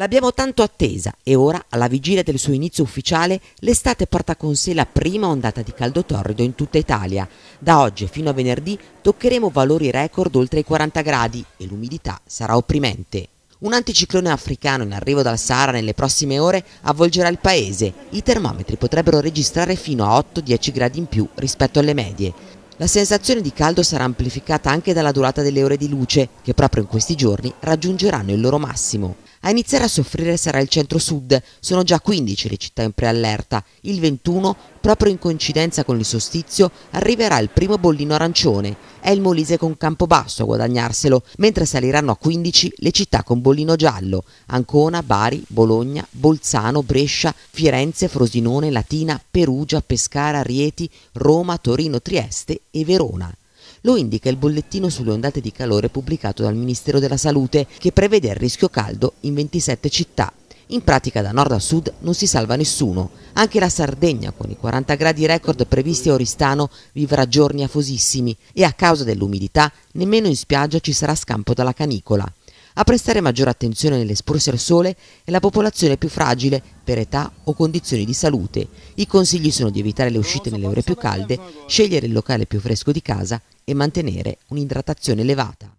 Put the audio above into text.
L'abbiamo tanto attesa e ora, alla vigilia del suo inizio ufficiale, l'estate porta con sé la prima ondata di caldo torrido in tutta Italia. Da oggi fino a venerdì toccheremo valori record oltre i 40 gradi e l'umidità sarà opprimente. Un anticiclone africano in arrivo dal Sahara nelle prossime ore avvolgerà il paese. I termometri potrebbero registrare fino a 8-10 gradi in più rispetto alle medie. La sensazione di caldo sarà amplificata anche dalla durata delle ore di luce, che proprio in questi giorni raggiungeranno il loro massimo. A iniziare a soffrire sarà il centro-sud, sono già 15 le città in preallerta. Il 21, proprio in coincidenza con il solstizio, arriverà il primo bollino arancione. È il Molise con Campobasso a guadagnarselo, mentre saliranno a 15 le città con bollino giallo. Ancona, Bari, Bologna, Bolzano, Brescia, Firenze, Frosinone, Latina, Perugia, Pescara, Rieti, Roma, Torino, Trieste e Verona. Lo indica il bollettino sulle ondate di calore pubblicato dal Ministero della Salute che prevede il rischio caldo in 27 città. In pratica da nord a sud non si salva nessuno. Anche la Sardegna, con i 40 gradi record previsti a Oristano, vivrà giorni afosissimi e a causa dell'umidità nemmeno in spiaggia ci sarà scampo dalla canicola. A prestare maggiore attenzione nell'esporsi al sole è la popolazione più fragile per età o condizioni di salute. I consigli sono di evitare le uscite nelle ore più calde, scegliere il locale più fresco di casa e mantenere un'idratazione elevata.